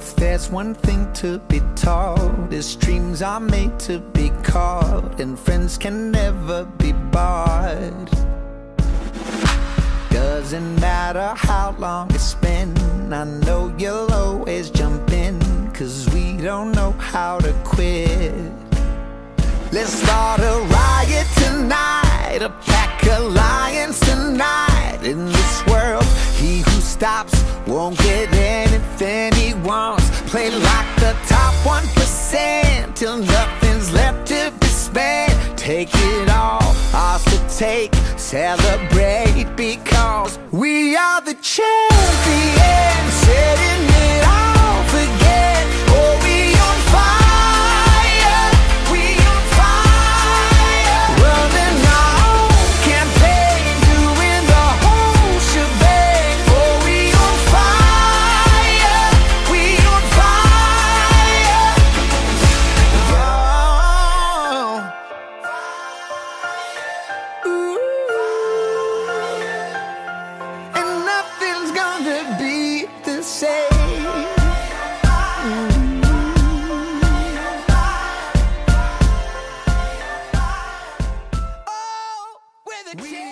there's one thing to be taught is dreams are made to be caught, and friends can never be bought. Doesn't matter how long it's been, I know you'll always jump in, cause we don't know how to quit. Let's start a riot tonight, a pack of lions stops won't get anything he wants. Play like the top 1% till nothing's left to be spent. Take it all, ours to take, celebrate because we are the champions. the we- chair.